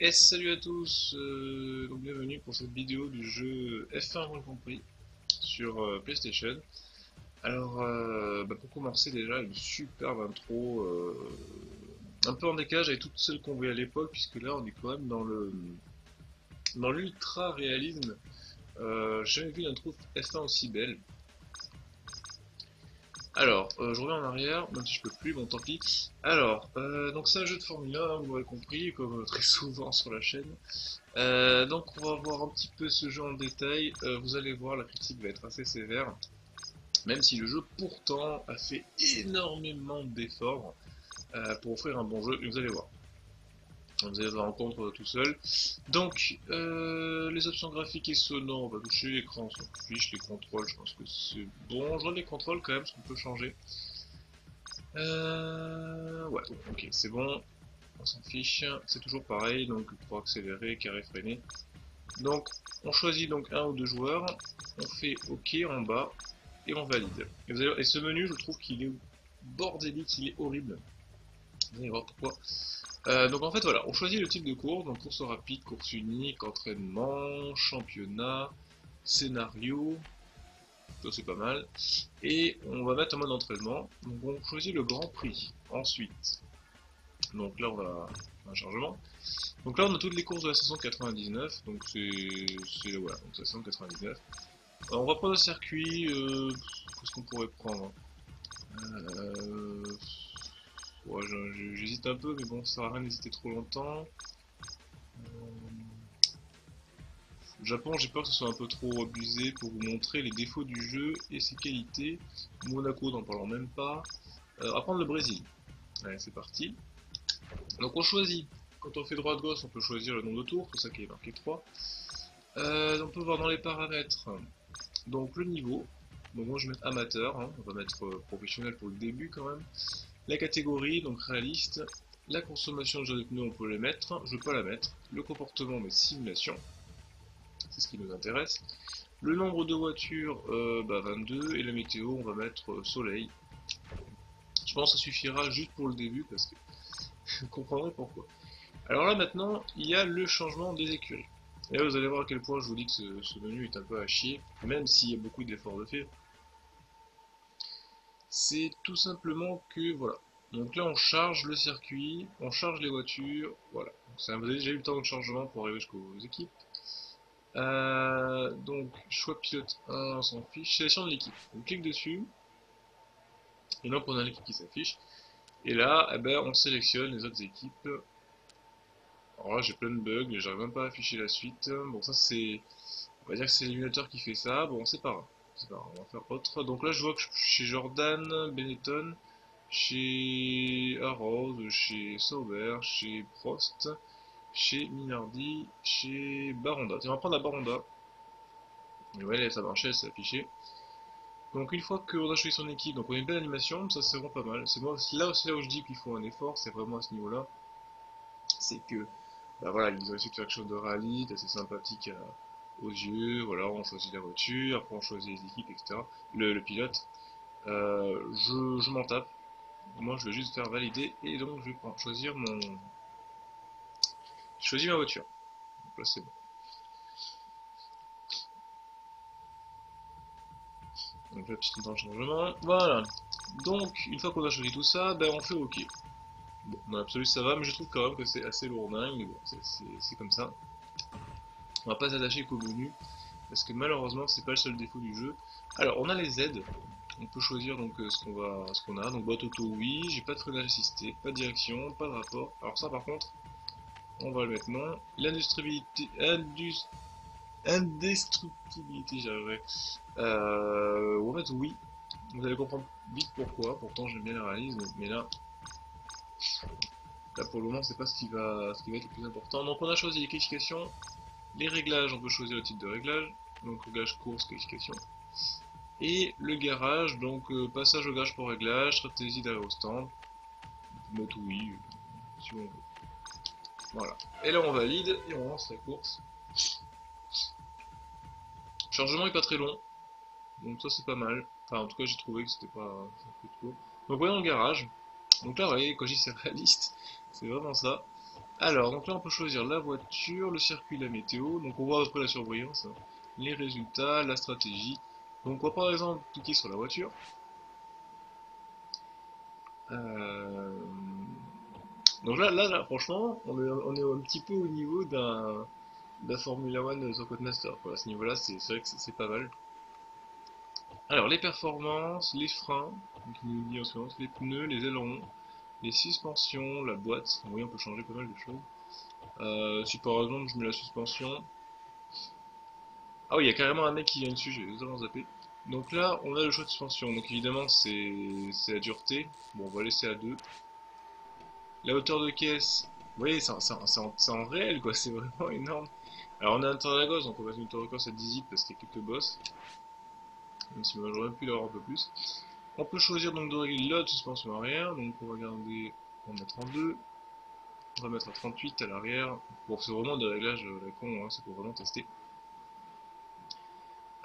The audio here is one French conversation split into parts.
Et salut à tous, euh, donc bienvenue pour cette vidéo du jeu F1 Grand Compris sur euh, PlayStation. Alors, euh, bah, pour commencer déjà, une superbe intro, un peu en décalage avec toutes celles qu'on voyait à l'époque, puisque là on est quand même dans le dans l'ultra réalisme. J'ai jamais vu une intro F1 aussi belle. Alors, euh, je reviens en arrière, même si je peux plus, bon tant pis. Alors, euh, donc c'est un jeu de Formule 1, hein, vous l'avez compris, comme très souvent sur la chaîne. Euh, donc on va voir un petit peu ce jeu en détail. Euh, vous allez voir, la critique va être assez sévère. Même si le jeu pourtant a fait énormément d'efforts euh, pour offrir un bon jeu, vous allez voir. Vous allez voir en contre tout seul. Donc, euh, les options graphiques et sonores, on va toucher l'écran, on s'en fiche, les contrôles, je pense que c'est bon. Je vois les contrôles quand même, ce qu'on peut changer. Euh, ouais, ok, c'est bon. On s'en fiche, c'est toujours pareil, donc pour accélérer, carré freiné. Donc, on choisit donc un ou deux joueurs, on fait OK en bas, et on valide. Et ce menu, je trouve qu'il est bordélique, il est horrible. Euh, donc en fait voilà, on choisit le type de course, donc course rapide, course unique, entraînement, championnat, scénario, ça c'est pas mal. Et on va mettre en mode entraînement, donc on choisit le grand prix. Ensuite, donc là on va un chargement. Donc là on a toutes les courses de la saison 99, donc c'est voilà, donc la saison 99. Alors, on va prendre un circuit, euh, qu'est-ce qu'on pourrait prendre? Euh, J'hésite un peu, mais bon, ça sert à rien d'hésiter trop longtemps. Euh, Japon, j'ai peur que ce soit un peu trop abusé pour vous montrer les défauts du jeu et ses qualités. Monaco, n'en parlons même pas. Euh, on va prendre le Brésil. Allez, c'est parti. Donc on choisit. Quand on fait droite-gauche, on peut choisir le nombre de tours, c'est ça qui est marqué 3. Euh, on peut voir dans les paramètres. Donc le niveau. Donc moi je vais mettre amateur, hein. on va mettre euh, professionnel pour le début quand même. La catégorie, donc réaliste. La consommation de jeux de pneus, on peut les mettre. Je veux pas la mettre. Le comportement, mais simulation. C'est ce qui nous intéresse. Le nombre de voitures, euh, bah 22. Et la météo, on va mettre euh, soleil. Je pense que ça suffira juste pour le début parce que vous comprendrez pourquoi. Alors là maintenant, il y a le changement des écuries. Et là vous allez voir à quel point je vous dis que ce, ce menu est un peu à chier, même s'il y a beaucoup d'efforts de fait. C'est tout simplement que voilà. Donc là on charge le circuit, on charge les voitures, voilà. Vous avez déjà eu le temps de chargement pour arriver jusqu'aux équipes. Euh, donc choix pilote 1, on s'en fiche, sélection de l'équipe. On clique dessus, et donc on a l'équipe qui s'affiche. Et là, eh ben, on sélectionne les autres équipes. Alors là j'ai plein de bugs, j'arrive même pas à afficher la suite. Bon ça c'est... On va dire que c'est l'émulateur qui fait ça, bon c'est pas grave. On va faire autre. Donc là je vois que je suis chez Jordan, Benetton, chez Arrows, chez Sauber, chez Prost, chez Minardi, chez Baronda. On va prendre la Baronda. Ouais, ça marchait, c'est affiché. Donc une fois qu'on a choisi son équipe, donc on a une belle animation, ça c'est vraiment pas mal. C'est là là où je dis qu'il faut un effort, c'est vraiment à ce niveau-là. C'est que bah voilà, ils ont essayé de faire quelque chose de réaliste, assez sympathique à- aux yeux, voilà, on choisit la voiture, après on choisit les équipes, etc. Le, pilote. Euh, je je m'en tape. Moi je vais juste faire valider et donc je vais choisir mon. Je choisis ma voiture. Donc là c'est bon. Donc là, petit temps de changement. Voilà. Donc, une fois qu'on a choisi tout ça, ben on fait OK. Bon, dans l'absolu ça va, mais je trouve quand même que c'est assez lourdingue, mais bon, c'est comme ça. On va pas s'attacher qu'au menu, parce que malheureusement c'est pas le seul défaut du jeu. Alors, on a les aides. On peut choisir donc euh, ce qu'on va, ce qu'on a. Donc boîte auto, oui. J'ai pas de freinage assisté, pas de direction, pas de rapport. Alors ça, par contre, on va le mettre non. L'industribilité, indus, indestructibilité, j'arriverai. Euh, on va mettre oui. Vous allez comprendre vite pourquoi. Pourtant, j'aime bien le réalisme, mais là, là pour le moment, c'est pas ce qui va, ce qui va être le plus important. Donc, on a choisi les qualifications, les réglages. On peut choisir le type de réglage. Donc, réglage course, qualification. Et le garage, donc euh, passage au garage pour réglage, stratégie. On peut mettre oui, si on veut. Voilà. Et là, on valide et on lance la course. Le chargement est pas très long. Donc ça c'est pas mal. Enfin en tout cas j'ai trouvé que c'était pas un peu trop. Donc voyons le garage. Donc là, vous voyez, quand c'est réaliste, c'est vraiment ça. Alors, donc là on peut choisir la voiture, le circuit, la météo. Donc on voit après la surbrillance, hein. les résultats, la stratégie. Donc on va par exemple cliquer sur la voiture. Euh, donc là, là, là, franchement, on est, on est un petit peu au niveau d'un la Formula One sur Codemaster. Quoi. À ce niveau-là, c'est vrai que c'est pas mal. Alors, les performances, les freins, donc dit en ce moment, les pneus, les ailerons, les suspensions, la boîte. Oui, on peut changer pas mal de choses. Euh, si par exemple je mets la suspension. Ah oui, il y a carrément un mec qui vient dessus, j'ai totalement zappé. Donc là, on a le choix de suspension. Donc évidemment, c'est la dureté. Bon, on va laisser à 2. La hauteur de caisse, vous voyez, c'est en, en, réel, quoi. C'est vraiment énorme. Alors on a un gauche, donc on va mettre une record à 10 zip parce qu'il y a quelques boss. Même si j'aurais pu l'avoir un peu plus. On peut choisir donc de régler la suspension arrière, donc on va garder, on va mettre en 2. On va mettre à 38 à l'arrière. Bon, c'est vraiment des réglages euh, la con, hein, c'est pour vraiment tester.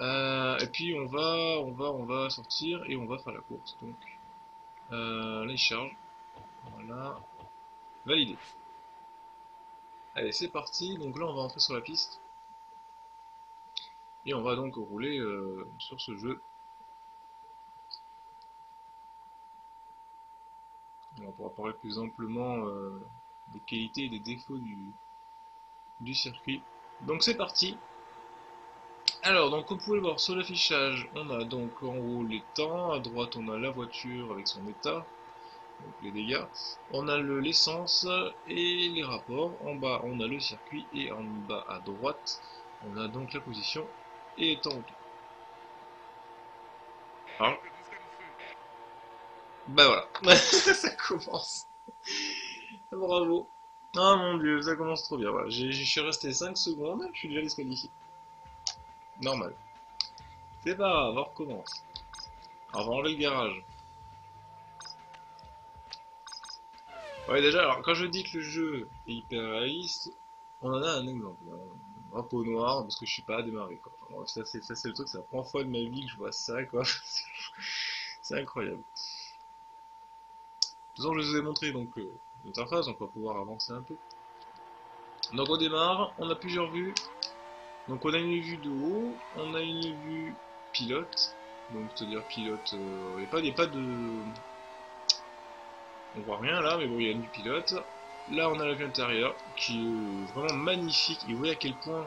Euh, et puis on va, on va, on va sortir et on va faire la course. Donc euh, là il charge. Voilà. Validé. Allez, c'est parti. Donc là, on va entrer sur la piste. Et on va donc rouler sur ce jeu. On pourra parler plus amplement euh, des qualités et des défauts du, circuit. Donc c'est parti. Alors, donc comme vous pouvez le voir sur l'affichage, on a donc en haut les temps, à droite on a la voiture avec son état, donc les dégâts. On a l'essence et les rapports. En bas, on a le circuit et en bas à droite, on a donc la position et temps auto. Alors, bah voilà, ça commence. Bravo. Ah mon dieu, ça commence trop bien. Voilà, je suis resté 5 secondes, je suis déjà disqualifié. Normal. C'est pas grave, on recommence. Alors, on va enlever le garage. Ouais, déjà, alors quand je dis que le jeu est hyper réaliste, on en a un exemple. Un drapeau noir, parce que je suis pas à démarrer, quoi. ça, c'est, ça, c'est le truc, c'est la première fois de ma vie que je vois ça, quoi. c'est incroyable. Façon, je vous ai montré donc euh, l'interface, donc on va pouvoir avancer un peu. Donc on démarre, on a plusieurs vues. Donc on a une vue de haut, on a une vue pilote, donc c'est-à-dire pilote, il n'y a, a, pas de on voit rien là, mais bon, il y a du pilote. Là, on a la vue intérieure, qui est vraiment magnifique. Et vous voyez à quel point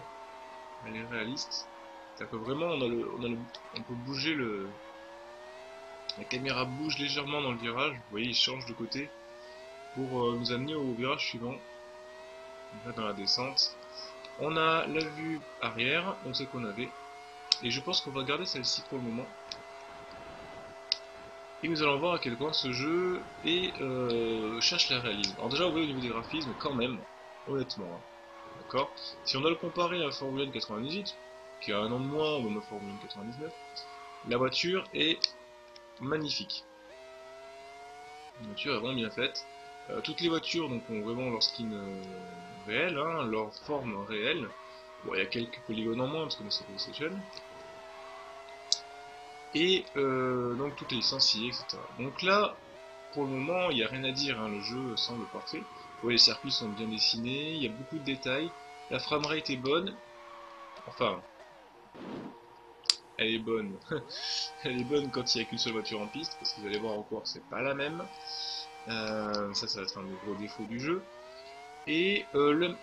elle est réaliste. C'est-à-dire que vraiment, on, a le, on peut bouger le... La caméra bouge légèrement dans le virage. Vous voyez, il change de côté pour euh, nous amener au virage suivant. Là, dans la descente. On a la vue arrière, on sait qu'on avait. Et je pense qu'on va garder celle-ci pour le moment. Et nous allons voir à quel point ce jeu est, euh, cherche la réalisme. Alors déjà, vous voyez au niveau des graphismes, quand même, honnêtement, hein. d'accord Si on doit le comparer à Formule 1 98, qui a un an de moins, ou Formule 1 99, la voiture est magnifique. La voiture est vraiment bien faite. Euh, toutes les voitures donc, ont vraiment leur skin euh, réel, hein, leur forme réelle. Bon, il y a quelques polygones en moins, parce que c'est PlayStation et euh, donc tout est licencié, etc. Donc là, pour le moment, il n'y a rien à dire, hein, le jeu semble parfait. les circuits sont bien dessinés, il y a beaucoup de détails, la framerate est bonne, enfin, elle est bonne, elle est bonne quand il n'y a qu'une seule voiture en piste, parce que vous allez voir encore, c'est pas la même. Euh, ça, ça va être un des gros défauts du jeu. Et, euh, le,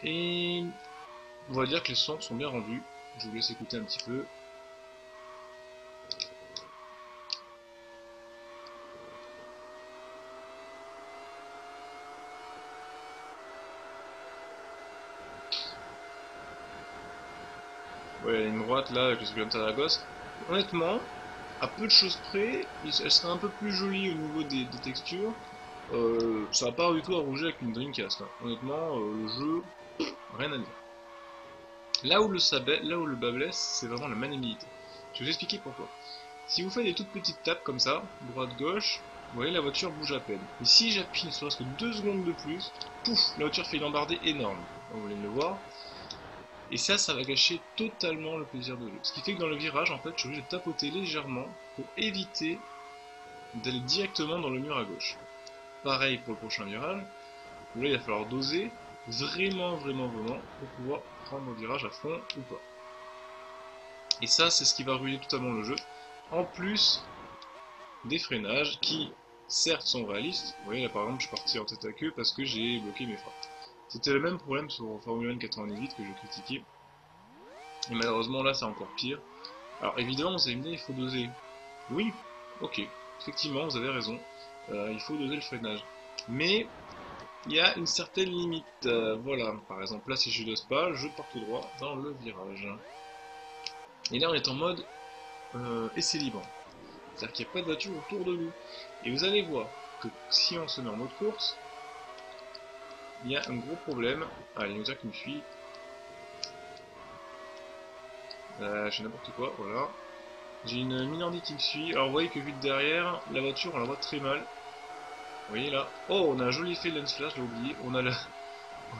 on va dire que les sons sont bien rendus. Je vous laisse écouter un petit peu. Ouais, une droite là avec le Sublime Taragos. Honnêtement, à peu de choses près, elle serait un peu plus jolie au niveau des, textures. Euh, ça va pas du tout à rouger avec une Dreamcast. Hein. Honnêtement, euh, le jeu, rien à dire. Là où le sabet, là où le bas c'est vraiment la maniabilité. Je vais vous expliquer pourquoi. Si vous faites des toutes petites tapes comme ça, droite-gauche, vous voyez la voiture bouge à peine. Mais si j'appuie ne serait-ce que 2 secondes de plus, pouf, la voiture fait une embardée énorme. Vous voulez le voir. Et ça, ça va gâcher totalement le plaisir de jeu. Ce qui fait que dans le virage, en fait, je suis obligé de tapoter légèrement pour éviter d'aller directement dans le mur à gauche. Pareil pour le prochain virage. Là, il va falloir doser. vraiment, vraiment, vraiment, pour pouvoir prendre le virage à fond ou pas. Et ça, c'est ce qui va ruiner totalement le jeu. En plus des freinages qui, certes, sont réalistes. Vous voyez, là, par exemple, je suis parti en tête à queue parce que j'ai bloqué mes freins. C'était le même problème sur Formula 1 98 que je critiquais. Et malheureusement, là, c'est encore pire. Alors, évidemment, vous allez me dire, il faut doser. Oui, ok. Effectivement, vous avez raison. Euh, il faut doser le freinage. Mais, il y a une certaine limite. Euh, voilà, par exemple, là, si je dose pas, je pars tout droit dans le virage. Et là, on est en mode euh, essai libre. C'est-à-dire qu'il n'y a pas de voiture autour de nous. Et vous allez voir que si on se met en mode course, il y a un gros problème. Ah, il y a une voiture qui me suit. Euh, j'ai n'importe quoi, voilà. J'ai une Minordi qui me suit. Alors vous voyez que vu de derrière, la voiture on la voit très mal. Vous voyez là. Oh, on a un joli effet de lens flash, j'ai oublié.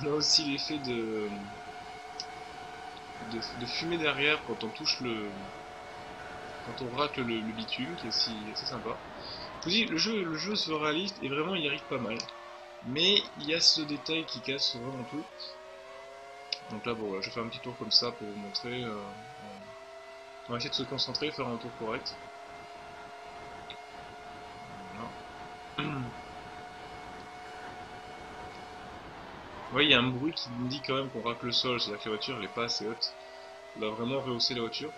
On a, aussi l'effet de... de... fumée derrière quand on touche le... quand on racle le, bitume, qui est aussi assez sympa. Vous dis, le jeu, le jeu se réaliste et vraiment il arrive pas mal. Mais il y a ce détail qui casse vraiment tout. Donc là, bon, je vais faire un petit tour comme ça pour vous montrer. Euh, on va essayer de se concentrer, faire un tour correct. Voilà. voyez, il y a un bruit qui nous dit quand même qu'on racle le sol, c'est-à-dire que la voiture elle est pas assez haute. On va vraiment rehausser la voiture.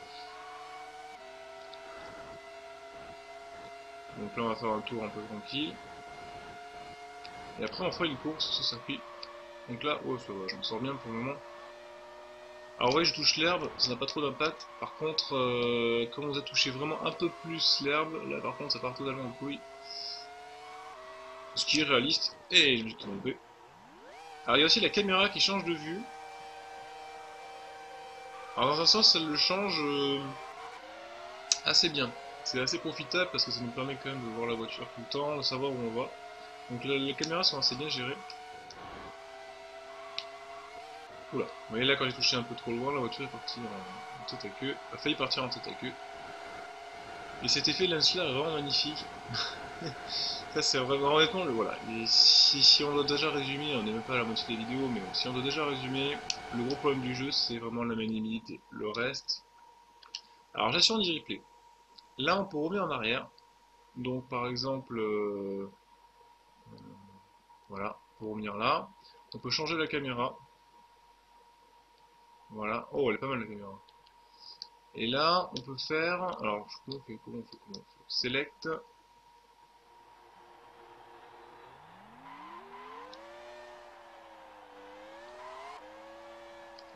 Donc là on va faire un tour un peu tranquille. Et après on fera une course sur ce circuit. Donc là, oh ça va, j'en sors bien pour le moment. Alors ouais, je touche l'herbe, ça n'a pas trop d'impact. Par contre, euh, comme on a touché vraiment un peu plus l'herbe, là par contre ça part totalement en couille. Ce qui est réaliste. Et je me suis trompé. Alors il y a aussi la caméra qui change de vue. Alors dans un sens, elle le change euh, assez bien. C'est assez profitable parce que ça nous permet quand même de voir la voiture tout le temps, de savoir où on va. Donc les caméras sont assez bien gérées. Oula, vous voyez là quand j'ai touché un peu trop loin, la voiture est partie en, tête à queue, a failli partir en tête à queue. Et cet effet lens-là est vraiment magnifique. ça c'est vraiment honnêtement le voilà. Et si, on doit déjà résumer, on n'est même pas à la moitié des vidéos, mais si on doit déjà résumer, le gros problème du jeu c'est vraiment la maniabilité. Le reste. Alors gestion du replay. Là on peut revenir en arrière. Donc par exemple, euh, voilà, pour revenir là, on peut changer la caméra. Voilà. Oh, elle est pas mal la caméra. Et là, on peut faire... Alors, comment on fait Comment on fait, comment on Select.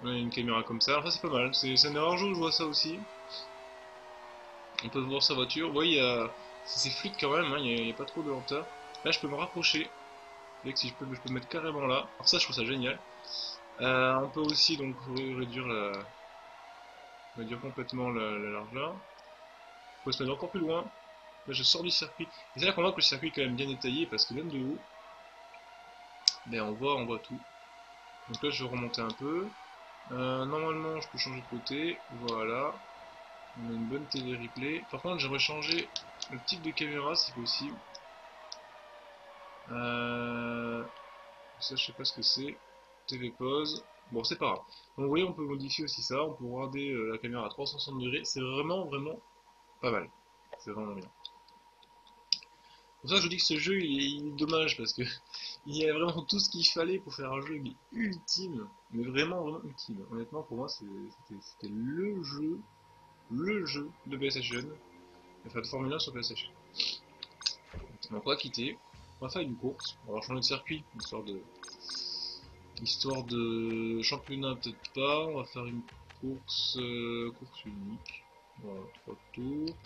On a une caméra comme ça. Alors ça, c'est pas mal. C'est un où je vois ça aussi. On peut voir sa voiture. Vous voyez, c'est fluide quand même. Hein. Il n'y a, pas trop de lenteur. Là, je peux me rapprocher. Si je peux, je peux me mettre carrément là. Alors ça, je trouve ça génial. Euh, on peut aussi donc réduire la réduire complètement la, largeur. On peut se mettre encore plus loin. Là je sors du circuit. C'est là qu'on voit que le circuit est quand même bien détaillé parce que même de haut, ben on voit, on voit tout. Donc là je vais remonter un peu. Euh, normalement je peux changer de côté. Voilà. On a une bonne télé replay. Par contre j'aimerais changer le type de caméra si possible. Euh, ça je sais pas ce que c'est. TV pause. Bon, c'est pas grave. Donc, vous voyez, on peut modifier aussi ça. On peut regarder euh, la caméra à 360 degrés. C'est vraiment, vraiment pas mal. C'est vraiment bien. Pour ça, je vous dis que ce jeu, il est, dommage parce que il y a vraiment tout ce qu'il fallait pour faire un jeu ultime. Mais vraiment, vraiment ultime. Honnêtement, pour moi, c'était le jeu, le jeu de PlayStation. Enfin, de Formule 1 sur PlayStation. On va quitter. On va faire une course. On va changer de circuit, histoire de Histoire de championnat, peut-être pas. On va faire une course, euh, course unique. Voilà, trois tours.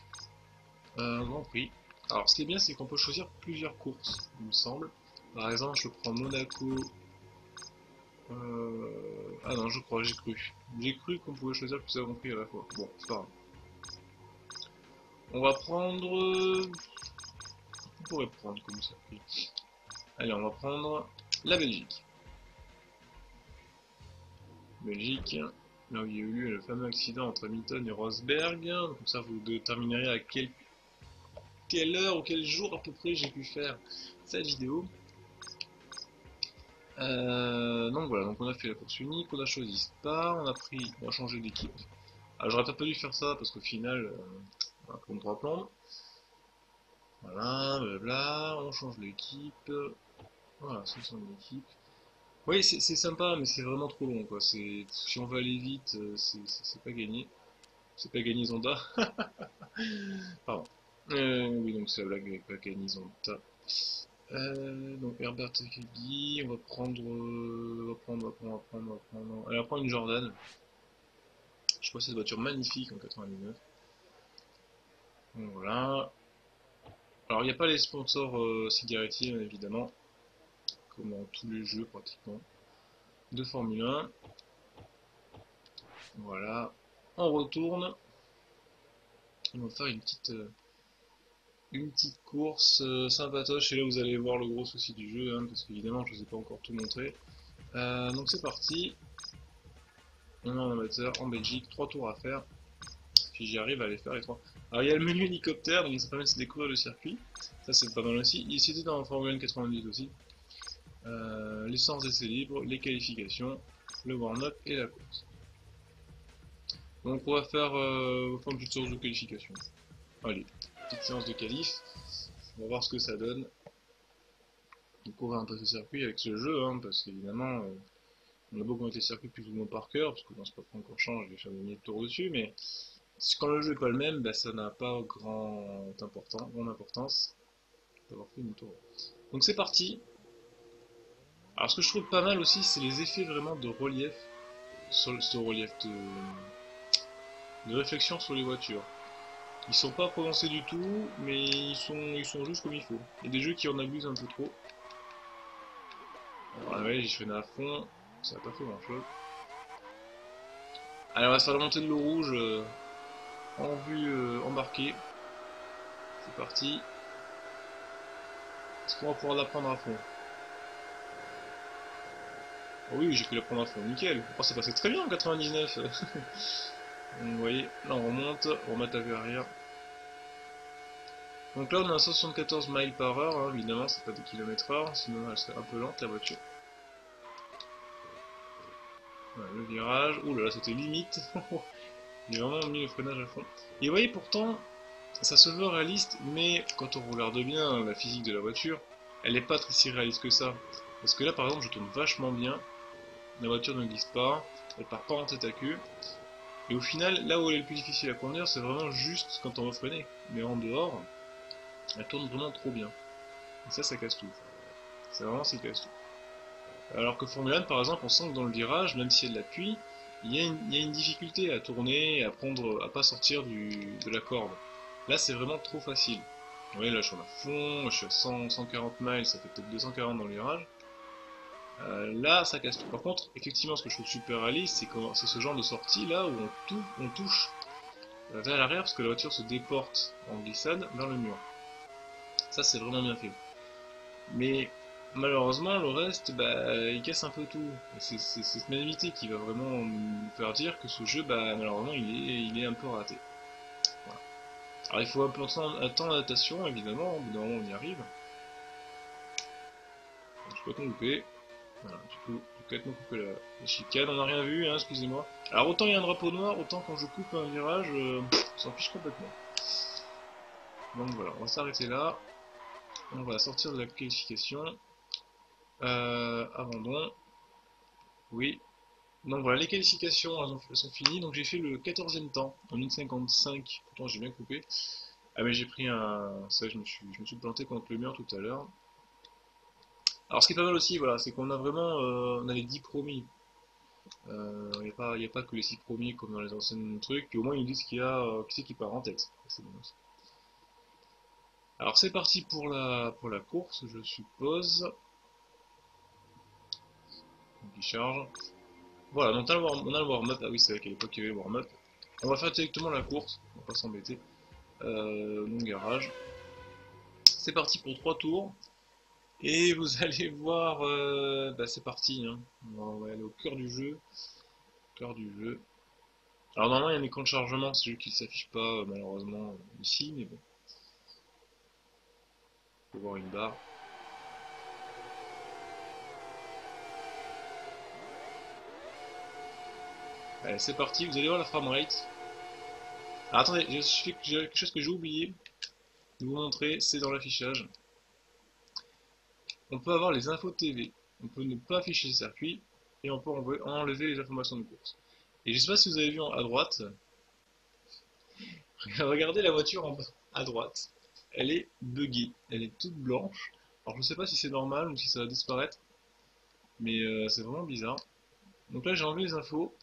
Un grand prix. Alors, ce qui est bien, c'est qu'on peut choisir plusieurs courses, il me semble. Par exemple, je prends Monaco. Euh, ah non, je crois, j'ai cru. J'ai cru qu'on pouvait choisir plusieurs grands prix à la fois. Bon, c'est pas grave. On va prendre... Pourrait prendre comme ça. Allez, on va prendre la Belgique. Belgique, là où il y a eu le fameux accident entre Hamilton et Rosberg. Comme ça, vous déterminerez à quelle, quelle heure ou quel jour à peu près j'ai pu faire cette vidéo. Euh, donc voilà, donc on a fait la course unique, on a choisi Spa, on a pris, on a changé d'équipe. Alors j'aurais peut-être pas dû faire ça parce qu'au final, euh, on va prendre trois plombes. Voilà, blabla, on change l'équipe. Voilà, c'est son équipe. Oui, c'est sympa, mais c'est vraiment trop long, quoi. Si on veut aller vite, euh, c'est pas gagné. C'est pas gagné Zonda. Pardon. Euh, oui, donc c'est la blague avec pas gagné Zonda. Euh, donc Herbert Kegi, on va prendre, on va prendre, on va prendre, on va prendre, on va prendre, une Jordan. Je c'est une voiture magnifique en 99. Donc voilà. Alors il n'y a pas les sponsors euh, cigarettiers évidemment, comme dans tous les jeux pratiquement, de Formule 1. Voilà. On retourne. On va faire une petite... Euh, une petite course euh, sympatoche et là vous allez voir le gros souci du jeu hein, parce qu'évidemment je ne vous ai pas encore tout montré euh, donc c'est parti on est en amateur en Belgique, trois tours à faire si j'y arrive à les faire les trois alors il y a le menu hélicoptère donc ça permet de découvrir le circuit. Ça c'est pas mal aussi. Il était dans Formule 1 98 aussi. Euh, l'essence d'essai libre, les qualifications le warm-up et la course. Donc on va faire, euh, on va une petite séance de qualification. Allez petite séance de qualif. On va voir ce que ça donne. Découvrir un peu ce circuit avec ce jeu, hein, parce qu'évidemment, euh, on a beaucoup été circuit plus ou moins par cœur, parce que dans ce pas encore change, je vais faire des milliers de tours dessus, mais quand le jeu n'est pas le même, bah, ça n'a pas grand important, grande importance d'avoir fait une tour. Donc c'est parti. Alors ce que je trouve pas mal aussi, c'est les effets vraiment de relief, sur ce relief de, réflexion sur les voitures. Ils sont pas prononcés du tout, mais ils sont, ils sont juste comme il faut. Il y a des jeux qui en abusent un peu trop. Alors ouais, j'ai freiné à fond, ça n'a pas fait grand chose. Allez, on va se faire la montée de l'eau rouge euh, en vue euh, embarquée. C'est parti. Est-ce qu'on va pouvoir la prendre à fond? Oh Oui, j'ai pu la prendre à fond, nickel. Oh, ça passait très bien en 99. vous voyez, là on remonte, on remet à vue arrière. Donc là on a 74 miles par heure, hein, évidemment c'est pas des kilomètres heure, sinon elle serait un peu lente la voiture. Le virage, là c'était limite, a vraiment mis le freinage à fond. Et vous voyez pourtant, ça se veut réaliste, mais quand on regarde bien la physique de la voiture, elle n'est pas très si réaliste que ça. Parce que là par exemple je tourne vachement bien, la voiture ne glisse pas, elle part pas en tête à queue, et au final, là où elle est le plus difficile à conduire, c'est vraiment juste quand on va freiner. Mais en dehors, elle tourne vraiment trop bien. Et ça, ça casse tout. C'est vraiment, ça casse tout. Alors que Formule 1, par exemple, on sent que dans le virage, même s'il y a de l'appui, il, y a une difficulté à tourner, à prendre, à pas sortir de la corde. Là, c'est vraiment trop facile. Vous voyez, là, je suis à fond, je suis à 100, 140 miles, ça fait peut-être 240 dans le virage. Euh, là, ça casse tout. Par contre, effectivement, ce que je trouve super réaliste, c'est ce genre de sortie là où on, touche euh, vers l'arrière parce que la voiture se déporte en glissade vers le mur. Ça, c'est vraiment bien fait. Mais malheureusement, le reste, bah, il casse un peu tout. C'est cette manualité qui va vraiment nous faire dire que ce jeu, bah, malheureusement, il est, il est un peu raté. Alors, il faut un peu de temps d'adaptation, évidemment. Au bout d'un moment, on y arrive. Je peux pas louper. Voilà, du coup, complètement coupé la, chicane, on n'a rien vu, hein, excusez-moi. Alors autant il y a un drapeau noir, autant quand je coupe un virage, euh, s'en fiche complètement. Donc voilà, on va s'arrêter là. On va sortir de la qualification. Euh, abandon. Oui. Donc voilà, les qualifications elles, sont finies. Donc j'ai fait le 14e temps en 1.55. Pourtant j'ai bien coupé. Ah mais j'ai pris un... Ça je me, suis, je me suis planté contre le mur tout à l'heure. Alors ce qui est pas mal aussi, voilà, c'est qu'on a vraiment euh, on a les 10 promis. Il euh, n'y a, a, pas que les 6 premiers comme dans les anciens trucs, au moins ils disent qu'il y a euh, qui c'est qui part en tête. Alors c'est parti pour la pour la course, je suppose. Il charge. Voilà, donc on a le warm-up, ah oui c'est vrai qu'à l'époque il y avait le warm-up. On va faire directement la course, on va pas s'embêter. Euh, garage. C'est parti pour 3 tours. Et vous allez voir, euh, bah c'est parti, hein. on va aller au cœur du jeu. Cœur du jeu. Alors normalement il y a un écran de chargement, c'est juste qu'il ne s'affiche pas euh, malheureusement ici, mais bon. Faut voir une barre. Allez, c'est parti, vous allez voir la framerate. Alors attendez, j'ai quelque chose que j'ai oublié de vous montrer, c'est dans l'affichage. On peut avoir les infos TV, on peut ne pas afficher le circuit, et on peut enlever les informations de course. Et je sais pas si vous avez vu à droite, regardez la voiture en bas, à droite, elle est buggy, elle est toute blanche. Alors je sais pas si c'est normal ou si ça va disparaître, mais euh, c'est vraiment bizarre. Donc là j'ai enlevé les infos.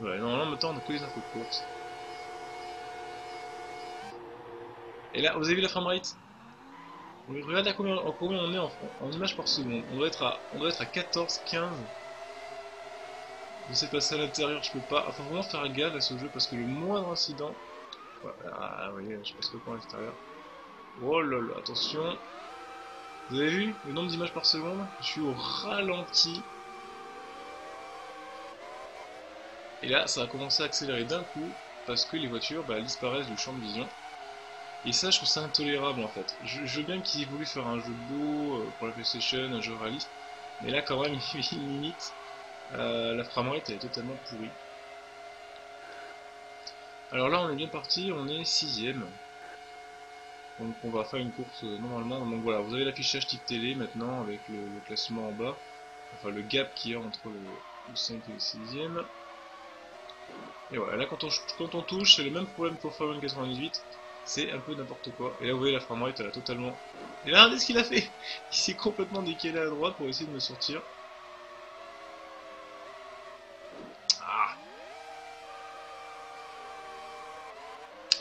Ouais, normalement maintenant on n'a que les infos de course. Et là, vous avez vu la framerate? Regardez à combien, combien on est en, images par seconde. On doit être à, on doit être à 14, 15. Je sais passer à l'intérieur, je peux pas. Faut vraiment faire gaffe à ce jeu parce que le moindre incident. Ah, vous voyez, je passe le point à l'extérieur. Oh là là, attention. Vous avez vu le nombre d'images par seconde? Je suis au ralenti. Et là, ça a commencé à accélérer d'un coup parce que les voitures bah, disparaissent du champ de vision. Et ça, je trouve ça intolérable en fait. Je, veux bien qu'ils aient voulu faire un jeu beau euh, pour la PlayStation, un jeu réaliste, mais là, quand même, il limite. Euh, la framerate elle est totalement pourrie. Alors là, on est bien parti, on est sixième. Donc on va faire une course euh, normalement. Donc voilà, vous avez l'affichage type télé maintenant avec le, classement en bas. Enfin le gap qu'il y a entre le, 5 et le 6ème. Et voilà, là quand on, touche, c'est le même problème qu'au Formule 98. C'est un peu n'importe quoi. Et là vous voyez la framerate elle a totalement... Et là regardez ce qu'il a fait Il s'est complètement décalé à droite pour essayer de me sortir.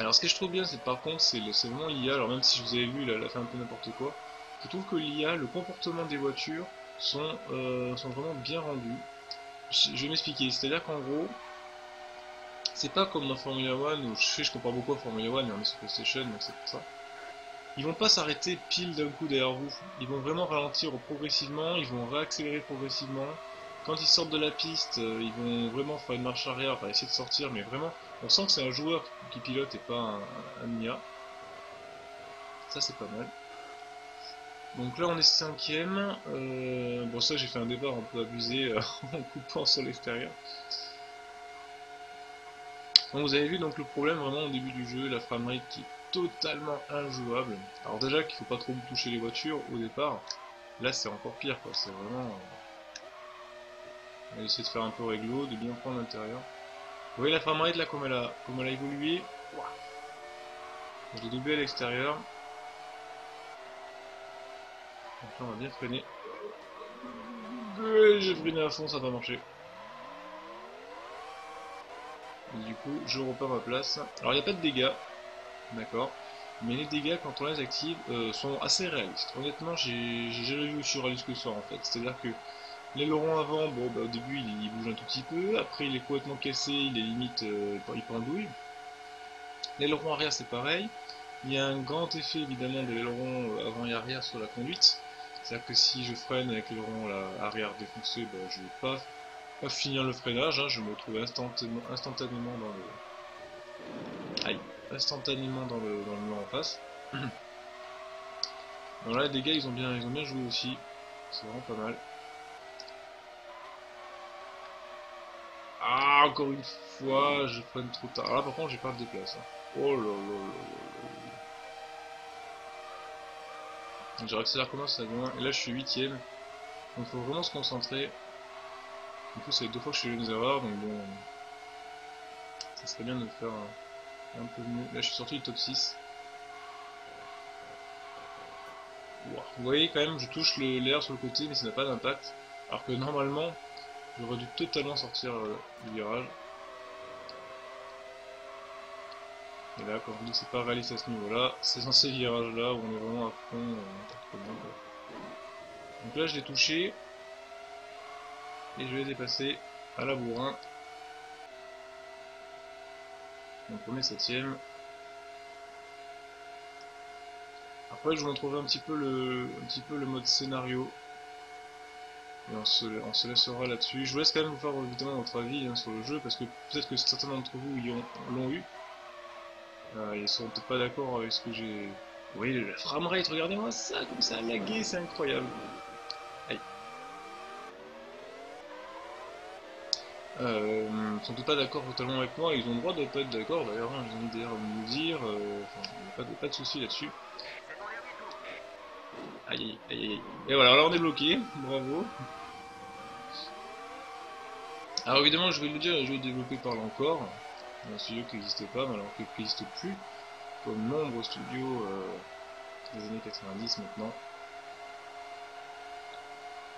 Alors ce que je trouve bien, c'est par contre, c'est vraiment l'IA, alors même si je vous avez vu, elle a fait un peu n'importe quoi, je trouve que l'IA, le comportement des voitures sont, euh, sont vraiment bien rendus. Je, vais m'expliquer, c'est-à-dire qu'en gros, c'est pas comme dans Formula One, où je sais, je compare beaucoup à Formula One, mais on est sur PlayStation, donc c'est pour ça. Ils vont pas s'arrêter pile d'un coup derrière vous, ils vont vraiment ralentir progressivement, ils vont réaccélérer progressivement, quand ils sortent de la piste, euh, ils vont vraiment faire une marche arrière, enfin essayer de sortir, mais vraiment, on sent que c'est un joueur qui pilote et pas un, un. Ça c'est pas mal. Donc là on est cinquième. Euh, bon ça j'ai fait un départ un peu abusé euh, en coupant sur l'extérieur. Donc vous avez vu donc le problème vraiment au début du jeu, la framerate qui est totalement injouable. Alors déjà qu'il faut pas trop toucher les voitures au départ. Là c'est encore pire quoi, c'est vraiment... On va essayer de faire un peu réglo, de bien prendre l'intérieur. Vous voyez la framerate là, comme elle a, comme elle a évolué? Je l'ai doublé à l'extérieur. Donc là, on va bien freiner. J'ai freiné à fond, ça va marcher. Du coup, je repars ma place. Alors, il n'y a pas de dégâts. D'accord. Mais les dégâts, quand on les active, euh, sont assez réalistes. Honnêtement, j'ai jamais vu aussi réaliste que ça, en fait. C'est-à-dire que L'aileron avant, bon, bah, au début il, bouge un tout petit peu, après il est complètement cassé, il est limite, euh, il pendouille. L'aileron arrière c'est pareil. Il y a un grand effet évidemment de l'aileron euh, avant et arrière sur la conduite. C'est-à-dire que si je freine avec l'aileron arrière défoncé, bah, je ne finir le freinage, hein. je me retrouve instantanément, instantanément dans le. Aïe, instantanément dans le, dans le mur en face. Donc là les dégâts ils ont bien, ils ont bien joué aussi, c'est vraiment pas mal. Ah, encore une fois, je freine trop tard. Ah, là, par contre, j'ai pas de place. Hein. Oh là là là là J'ai réaccéléré comment ça loin. Et là, je suis 8 Donc, faut vraiment se concentrer. Du coup, c'est deux fois que je fais les erreurs, donc bon. Ça serait bien de faire un, peu mieux. Là, je suis sorti du top 6. Vous voyez quand même, je touche l'air sur le côté, mais ça n'a pas d'impact. Alors que normalement, J'aurais dû totalement sortir euh, du virage. Et là, comme je dis, c'est pas réaliste à ce niveau-là. C'est dans ces virages-là où on est vraiment à fond. Euh, Donc là, je l'ai touché. Et je vais dépasser à la bourrin. Donc on est septième. Après, je vous montrerai un petit peu le, un petit peu le mode scénario et on se, on se laissera là-dessus. Je vous laisse quand même vous faire évidemment votre avis hein, sur le jeu, parce que peut-être que certains d'entre vous l'ont eu. Euh, ils seront peut-être pas d'accord avec ce que j'ai... Voyez la framerate, regardez-moi ça, comme ça a lagué, c'est incroyable. Euh, sont pas d'accord totalement avec moi, ils ont le droit de pas être d'accord d'ailleurs, hein, ils ont d'ailleurs me dire, euh, pas, de, pas de soucis là-dessus. Aïe aïe aïe Et voilà, alors on est bloqué, bravo. Alors évidemment, je vais le dire, le jeu est développé par l'encore, un studio qui n'existait pas, mais alors qui n'existe plus, comme nombreux studios euh, des années 90 maintenant.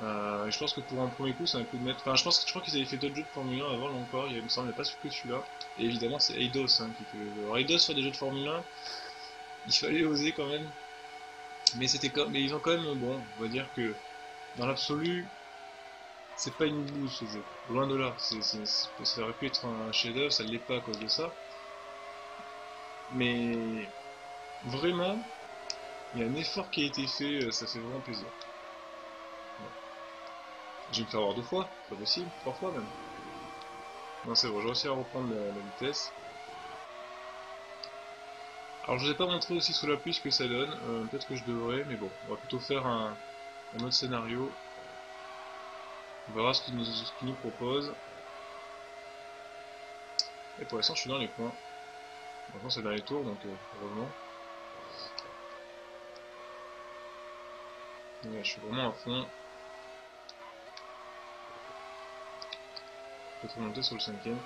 Euh, je pense que pour un premier coup, c'est un coup de mettre. Enfin, je pense que je crois qu'ils avaient fait d'autres jeux de Formule 1 avant encore. Il me semble pas que celui-là. Et évidemment, c'est Eidos hein, qui fait. Alors Eidos fait des jeux de Formule 1. Il fallait oser quand même. Mais c'était comme. Mais ils ont quand même. Bon, on va dire que dans l'absolu, c'est pas une bouse ce jeu. Loin de là. ça aurait pu être un chef-d'œuvre, ça l'est pas à cause de ça. Mais vraiment, il y a un effort qui a été fait. Euh, ça fait vraiment plaisir. Je vais me faire avoir deux fois, pas possible, trois fois même. Non c'est bon, j'ai réussi à reprendre la, vitesse. Alors je vous ai pas montré aussi sous la pluie ce que ça donne, euh, peut-être que je devrais, mais bon, on va plutôt faire un, autre scénario. On verra ce qu'il nous, propose. Et pour l'instant je suis dans les points. Maintenant c'est dans les tours, donc euh, je suis vraiment à fond. Peut remonter sur le cinquième.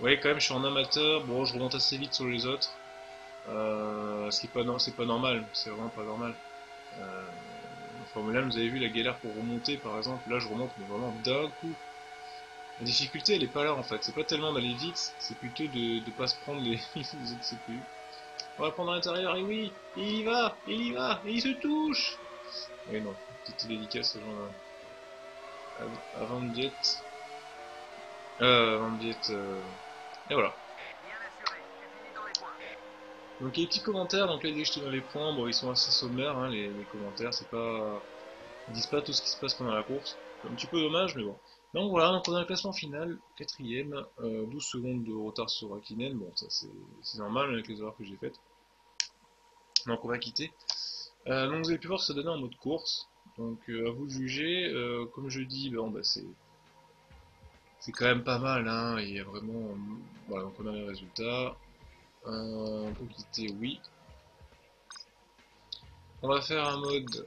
Ouais, quand même, je suis en amateur. Bon, je remonte assez vite sur les autres. Euh, ce qui est pas, pas normal. C'est vraiment pas normal. Euh, en Formule 1, vous avez vu la galère pour remonter, par exemple. Là, je remonte, mais vraiment d'un coup. La difficulté, elle est pas là, en fait. C'est pas tellement d'aller vite, c'est plutôt de, de pas se prendre les, autres CPU. On va prendre à l'intérieur, et oui, il y va, il y va, et il se touche Oui, non, petite dédicace à, à, à Van Jet. Euh, dit euh... Et voilà. Donc les petits commentaires, donc là disent dans les points, bon ils sont assez sommaires hein, les, commentaires, c'est pas. Ils disent pas tout ce qui se passe pendant la course. Un petit peu dommage mais bon. Donc voilà, on a un classement final, quatrième, euh, 12 secondes de retard sur Akinen, bon ça c'est normal avec les erreurs que j'ai faites. Donc on va quitter. Euh, donc vous avez pu voir que ça donnait en mode course, donc euh, à vous de juger, euh, comme je dis, bon bah c'est c'est quand même pas mal, hein, il y a vraiment... Voilà, donc on a les résultats. Euh, on peut quitter, oui. On va faire un mode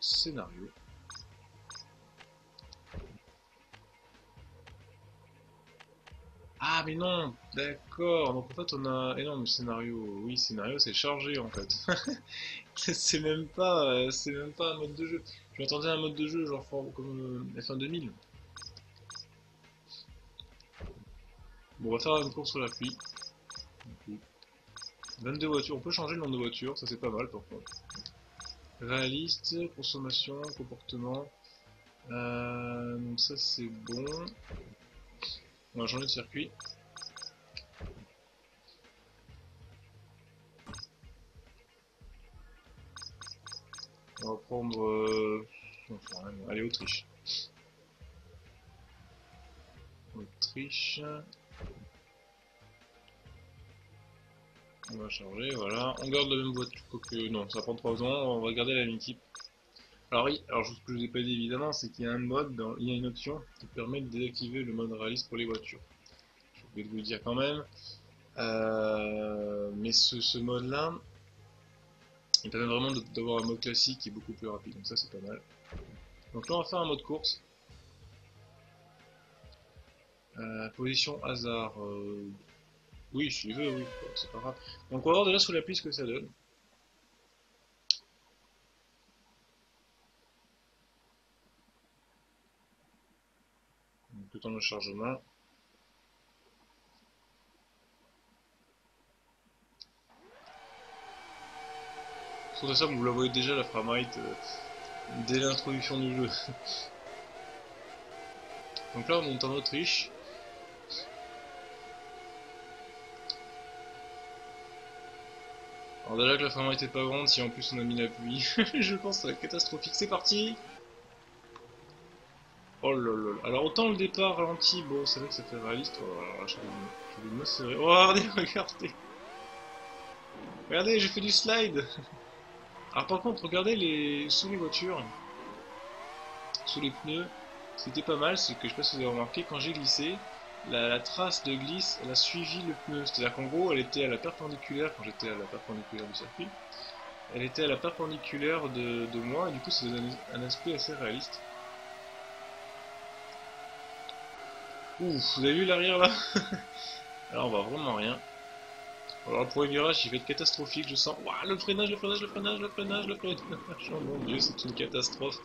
scénario. Ah mais non, d'accord, donc en fait on a... Et non mais scénario, oui scénario c'est chargé en fait. c'est même pas euh, c'est même pas un mode de jeu. Je m'attendais à un mode de jeu genre comme euh, F1 2000. Bon, on va faire une course sur la pluie. 22 voitures, on peut changer le nombre de voitures, ça c'est pas mal par contre. Réaliste, consommation, comportement. Euh, ça c'est bon. On va changer de circuit. On va prendre... Euh... allez, Autriche. Autriche. On va charger, voilà. On garde la même voiture, non, ça prend 3 ans, on va garder la même équipe. Alors oui, alors ce que je vous ai pas dit évidemment, c'est qu'il y a un mode, dans, il y a une option qui permet de désactiver le mode réaliste pour les voitures. Je vais vous le dire quand même. Euh, mais ce, mode-là, il permet vraiment d'avoir un mode classique qui est beaucoup plus rapide, donc ça c'est pas mal. Donc là on va faire un mode course. Euh, position hasard, euh, oui, je veux, oui, c'est pas grave. Donc on va voir déjà sous la pluie ce que ça donne. Donc, le chargement. Sur ça, vous la voyez déjà la framerate euh, dès l'introduction du jeu. Donc là, on monte en Autriche. Alors déjà que la forme était pas grande, si en plus on a mis la pluie, je pense que c'est catastrophique. C'est parti Oh là là Alors autant le départ ralenti, bon c'est vrai que ça fait réaliste. Oh, je vais me serrer. Oh regardez, regardez Regardez, j'ai fait du slide Alors par contre, regardez les sous les voitures, sous les pneus, c'était pas mal, c'est que je sais pas si vous avez remarqué, quand j'ai glissé, la, trace de glisse, elle a suivi le pneu. C'est-à-dire qu'en gros, elle était à la perpendiculaire, quand j'étais à la perpendiculaire du circuit, elle était à la perpendiculaire de, moi, et du coup, ça donne un, aspect assez réaliste. Ouf, vous avez vu l'arrière là? Alors on voit vraiment rien. Alors le premier virage il va être catastrophique, je sens. Waouh, le freinage, le freinage, le freinage, le freinage, le freinage. oh mon dieu, c'est une catastrophe.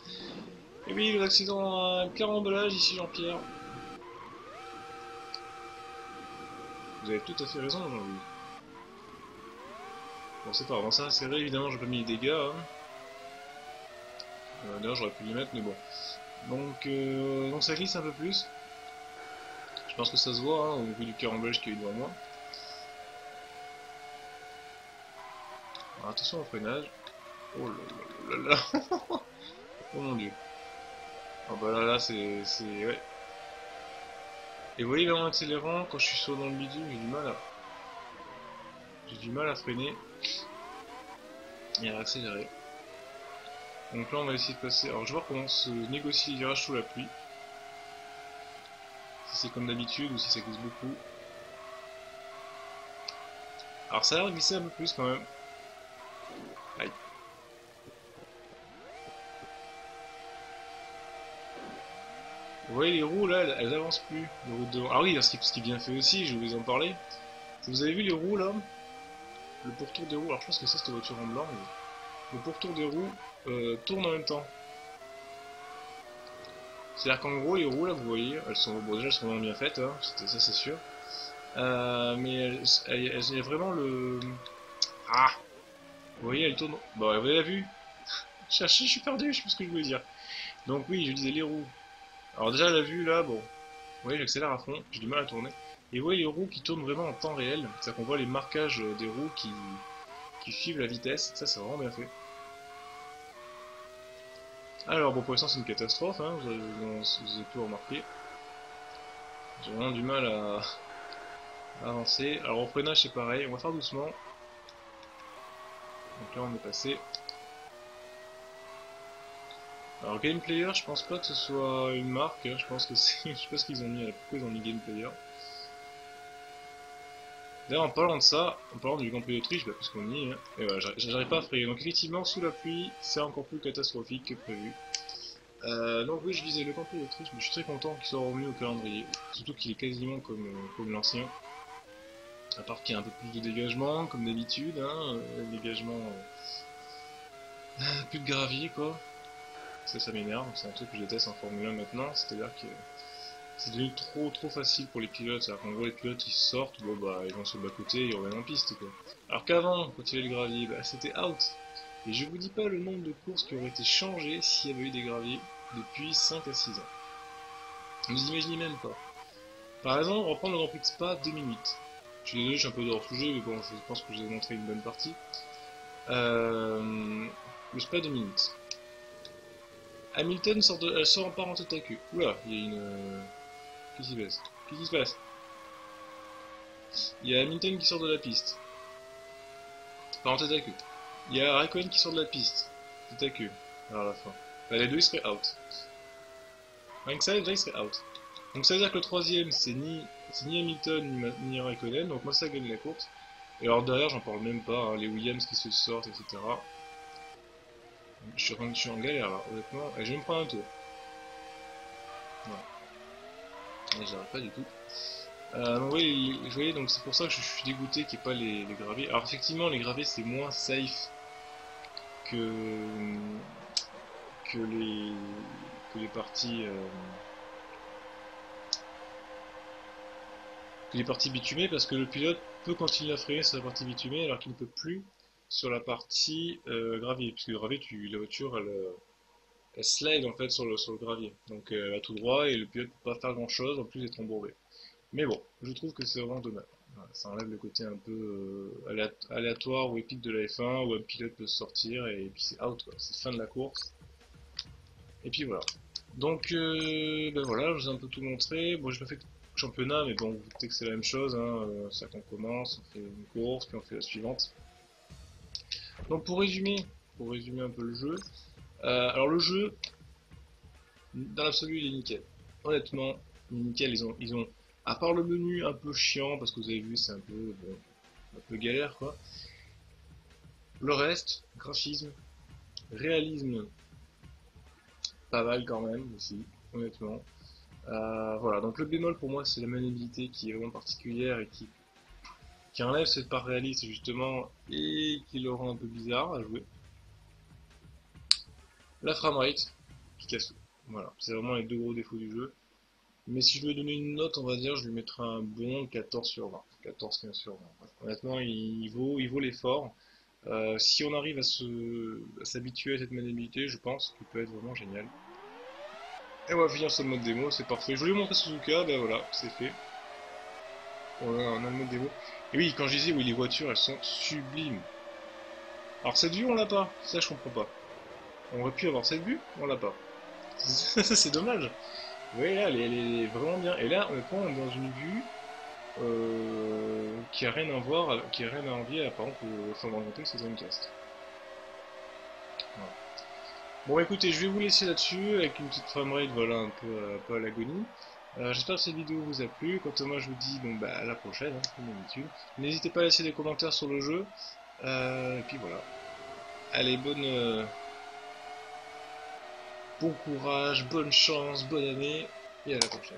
Et oui, l'accident à carambolage ici, Jean-Pierre. Vous avez tout à fait raison, Jean-Louis. Bon, c'est pas grave, ça c'est vrai, évidemment, j'ai pas mis les dégâts. Hein. Euh, D'ailleurs, j'aurais pu les mettre, mais bon. Donc, euh, donc ça glisse un peu plus. Je pense que ça se voit, hein, au vu du carambolage qui est devant moi. Alors, attention au freinage. Oh là là là là Oh mon dieu. Ah bah là là c'est... ouais. Et vous voyez là en accélérant, quand je suis sur dans le bitume, j'ai du mal à... J'ai du mal à freiner. Et à accélérer. Donc là on va essayer de passer... Alors je voir comment se négocie les virages sous la pluie. Si c'est comme d'habitude ou si ça glisse beaucoup. Alors ça a l'air de glisser un peu plus quand même. Vous voyez les roues là, elles, avancent plus. Ah oui, ce qui, est bien fait aussi, je vais vous en parler. Vous avez vu les roues là? Le pourtour des roues, alors je pense que ça c'est une voiture en blanc, mais... Le pourtour des roues euh, tourne en même temps. C'est-à-dire qu'en gros, les roues là, vous voyez, elles sont, déjà elles sont vraiment bien faites, hein, ça c'est sûr. Euh, mais elles, ont vraiment le... Ah Vous voyez, elles tournent... Bon, vous avez vu? Je, je suis perdu, je sais plus ce que je voulais dire. Donc oui, je disais les roues. Alors déjà la vue là, bon, vous voyez j'accélère à fond, j'ai du mal à tourner. Et vous voyez les roues qui tournent vraiment en temps réel, c'est-à-dire qu'on voit les marquages des roues qui, suivent la vitesse, ça c'est vraiment bien fait. Alors bon pour l'instant c'est une catastrophe, hein, vous, avez, pu remarquer. J'ai vraiment du mal à, avancer. Alors au freinage c'est pareil, on va faire doucement. Donc là on est passé. Alors Game Player, je pense pas que ce soit une marque, hein. je pense que c'est. je sais pas ce qu'ils ont mis, pourquoi ils ont mis Game Player. D'ailleurs en parlant de ça, en parlant du gameplay d'Autriche, bah, puisqu'on y est, hein, et voilà, j'arrive pas à frayer. Donc effectivement sous la pluie, c'est encore plus catastrophique que prévu. Euh, donc oui je disais le gameplay d'Autriche, mais je suis très content qu'il soit remis au calendrier. Surtout qu'il est quasiment comme, euh, comme l'ancien. À part qu'il y a un peu plus de dégagement, comme d'habitude, hein, euh, dégagement... Plus de gravier quoi. Ça, ça m'énerve, c'est un truc que je déteste en Formule 1 maintenant, c'est-à-dire que c'est devenu trop trop facile pour les pilotes, c'est-à-dire qu'en gros les pilotes ils sortent, bon bah ils vont sur le bas-côté, ils reviennent en piste quoi. Alors qu'avant, quand il y avait le gravier, bah c'était out. Et je vous dis pas le nombre de courses qui auraient été changées s'il y avait eu des graviers depuis 5 à 6 ans. Vous imaginez même pas. Par exemple, on reprend le Grand Prix de Spa 2 minutes. Je suis désolé, je suis un peu dehors sujet, mais bon, je pense que je vous ai montré une bonne partie. Euh, le Spa 2 minutes. Hamilton sort, de, elle sort en part en tête à queue. Oula, il y a une... Euh, qu'est-ce qui se passe? Qu'est-ce qui se passe? Il y a Hamilton qui sort de la piste. Pas en tête à queue. Il y a Raikkonen qui sort de la piste. Tête à queue. Alors à la fin. Les deux ils seraient out. Rien que ça, ils seraient out. Donc ça veut dire que le troisième c'est ni, ni Hamilton ni, ni Raikkonen, donc moi ça gagne la course. Et alors derrière j'en parle même pas, hein, les Williams qui se sortent, etc. Je suis, en galère là, honnêtement. Et je vais me prendre un tour. Non. J'arrive pas du tout. Euh, oui, vous voyez, donc c'est pour ça que je suis dégoûté qu'il n'y ait pas les, les. Alors effectivement, les gravés c'est moins safe que que les que les parties euh, que les parties bitumées parce que le pilote peut continuer à freiner sur la partie bitumée alors qu'il ne peut plus sur la partie euh, gravier, puisque le gravier, tu, la voiture, elle, euh, elle, slide en fait sur le, sur le gravier. Donc euh, elle tout droit et le pilote ne peut pas faire grand chose, en plus d'être embourbé. Mais bon, je trouve que c'est vraiment dommage. ça enlève le côté un peu aléatoire ou épique de la F1 où un pilote peut sortir et puis c'est out, c'est fin de la course. Et puis voilà. Donc ben voilà, je vous ai un peu tout montré. Bon, je pas fait championnat, mais bon, vous que c'est la même chose. Hein. ça qu'on commence, on fait une course, puis on fait la suivante. Donc pour résumer, pour résumer un peu le jeu, euh, alors le jeu, dans l'absolu, il est nickel. Honnêtement, il est nickel. Ils ont, ils ont, à part le menu un peu chiant, parce que vous avez vu, c'est un peu, un peu galère, quoi. Le reste, graphisme, réalisme, pas mal quand même aussi, honnêtement. Euh, voilà, donc le bémol pour moi c'est la maniabilité qui est vraiment particulière et qui, qui enlève cette part réaliste justement et qui le rend un peu bizarre à jouer. La framerate qui casse. Voilà, c'est vraiment les deux gros défauts du jeu. Mais si je lui donner une note, on va dire, je lui mettrai un bon 14 sur 20. 14-15 sur 20. Honnêtement, il vaut il vaut l'effort. Euh, si on arrive à s'habituer à cette maniabilité, je pense qu'il peut être vraiment génial. Et on va finir sur le mode démo, c'est parfait. Je voulais montrer Suzuka, ben voilà, c'est fait. On a le mode démo. Et oui, quand je disais, oui, les voitures, elles sont sublimes. Alors cette vue, on l'a pas. Ça, je comprends pas. On aurait pu avoir cette vue, on l'a pas. c'est dommage. Voyez là, elle est, vraiment bien. Et là, on est dans une vue euh, qui a rien à voir, qui a rien à envier à par exemple au Final Fantasy c'est Dreamcast. Bon écoutez, je vais vous laisser là-dessus avec une petite framerate voilà peu, un peu à l'agonie. Euh, J'espère que cette vidéo vous a plu. Quant à moi, je vous dis bon bah à la prochaine, hein, comme d'habitude. N'hésitez pas à laisser des commentaires sur le jeu. Euh, et puis voilà. Allez, bonne euh, bon courage, bonne chance, bonne année et à la prochaine.